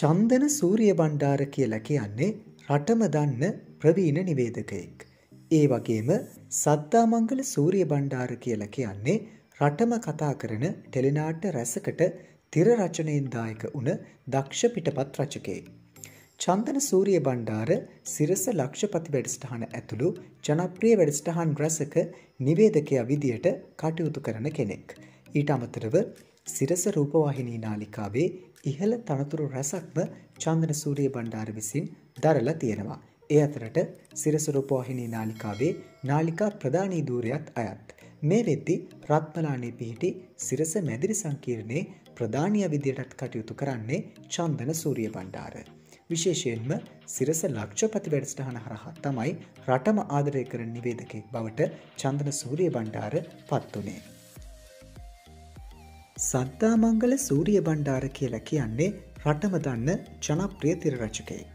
චන්දන සූරිය බණ්ඩාර කියල කියන්නේ රටම දන්න ප්‍රවීණ නිවේදකයෙක්. ඒ වගේම සද්දාමංගල සූරිය බණ්ඩාර කියල කියන්නේ රටම කතා කරන ටෙලිනාට්‍ය රැසකට තිර රචනයෙන් දායක වුණ දක්ෂ පිටපත් රචකයෙක්. චන්දන සූරිය බණ්ඩාර සිරස ලක්ෂපති වැඩස්ටහන ඇතුළු ජනප්‍රිය වැඩස්ටහන් රැසක නිවේදකයා විදියට කටයුතු කරන කෙනෙක්. ඊට අමතරව සිරස රූපවාහිනී නාලිකාවේ ඉහළ තනතුරු රැසක්ම චන්දන සූරිය බණ්ඩාර විසින් දරලා තියෙනවා. ඒ අතරට සිරස රූපවාහිනී නාලිකාවේ නාලිකා ප්‍රධානී ධූරයත් අයත්. මේ වෙද්දි රත්මලානේ පිහිටි සිරස මැදිරි සංකීර්ණයේ ප්‍රධානිය විදියටත් කටයුතු කරන්නේ චන්දන සූරිය බණ්ඩාර. විශේෂයෙන්ම සිරස ලක්ෂපති වැඩස්ටහන හරහා තමයි රටම ආදරය කරන නිවේදකෙක් බවට චන්දන සූරිය බණ්ඩාර පත්වනේ. සද්දාමංගල සූරිය බණ්ඩාර කියලා කියන්නේ රටම දන්න ජනප්‍රිය තිරරචකයෙක්.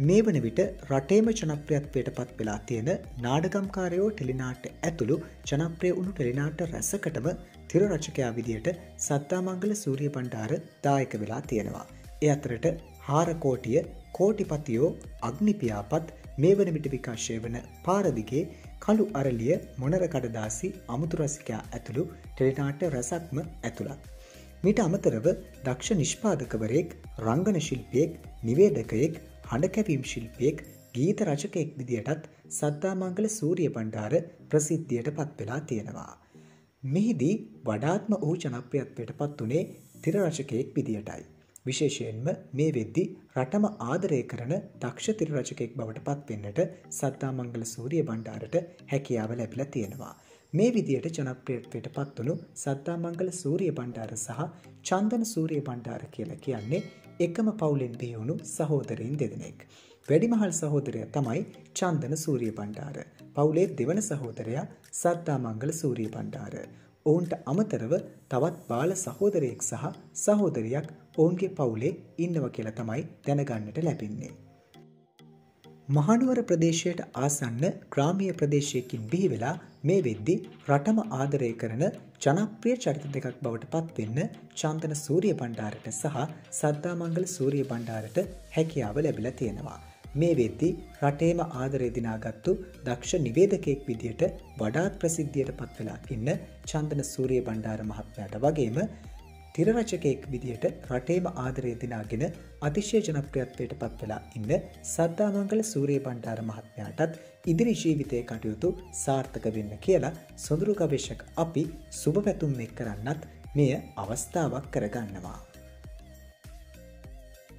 මේ වන විට රටේම ජනප්‍රියත්වයට පත් වෙලා තියෙන නාඩගම්කාරයෝ ටෙලිනාට ඇතුළු ජනප්‍රිය වුණු ටෙලිනාට රැසකටම තිරරචකයා විදියට සද්දාමංගල සූරිය බණ්ඩාර දායක වෙලා තියෙනවා. එ අතරට හාරකෝටිය කෝටිපතියෝ අග්නිපියාපත් මේ වන විට විකාශය වන පාරදිගේ කළු අරලිය මොනර කඩදාසි අමුතුරසිකයා ඇතුළු ටෙලිනාට රැසක්ම ඇතුළත්. මිට අමතරව දක්ෂ නිෂ්පාදකවරයෙක් රංගන ශිල්පියෙක් නිවේදකයෙක් හඬකැවීම් ශිල්පියෙක් ගීත රචකයෙක් විදියටත් සද්ධාමංගල සූරිය බණ්ඩාර ප්‍රසිද්ධියට පත් වෙලා තියෙනවා. මෙහිදී වඩාත්ම වූ ජනප්‍රියත්වයට පත් වනේ තිරරචකයෙක් විදියටයි. විශේෂයෙන්ම මේ වෙද්දි රටම ආදරය කරන දක්ෂ තිරරචකෙක් බවට පත්වෙන්නට සත්තාමංගල සූරිය බණ්ඩාරට හැකියාව ලැබිල තියෙනවා. මේ විදියට ජනප්‍රියත්වයට පත්වනු සත්තාමංගල සූරිය බණ්ඩාර සහ චන්දන සූරිය බණ්ඩාර කියල කියන්නේ එකම පවුලෙන් බියවුණු සහෝදරයින් දෙදෙනෙක්. වැඩිමහල් සහෝදරය තමයි චන්දන සූරිය බණ්ඩාර. පවුලේ දෙවන සහෝදරයා සත්තාමංගල සූරිය බණ්ඩාර. ඔවුන්ට අමතරව තවත් බාල සහෝදරයෙක් සහ සහෝදරයක් ඔවුන්ගේ පවුලේ ඉන්නව කියලා තමයි දැනගන්නට ලැබින්නේ. මහනුවර ප්‍රදේශයට ආසන්න ග්‍රාමිය ප්‍රදේශයකින් බිහි වෙලා මේ වෙද්දි රටම ආදරය කරන ජනප්‍රිය චරිත දෙකක් බවට පත්වෙන්න චන්දන සූරිය බණ්ඩාරට සහ සද්ධාමංගල සූරිය බණ්ඩාරට හැකියාව ලැබිලා තියෙනවා. මේ වෙද්දි රටේම ආදරය දිනාගත්තු දක්ෂ නිවේදකයෙක් විදියට වඩාත් ප්‍රසිද්ධියට පත්වෙලා ඉන්න චන්දන සූරිය බණ්ඩාර මහත්මයට වගේම තිරරචකයෙක් විදියට රටේම ආදරය දිනාගෙන අතිශය ජනප්‍රියත්වයට පත්වෙලා ඉන්න සද්ධාමංගල සූරේ බණ්ඩාර මහත්මයාටත් ඉදිරි ජීවිතය කටයුතු සාර්ථක වෙන්න කියලා සොඳුරු ගවේශක අපි සුභ පැතුම් එක් කරන්නත් මෙය අවස්ථාවක් කරගන්නවා.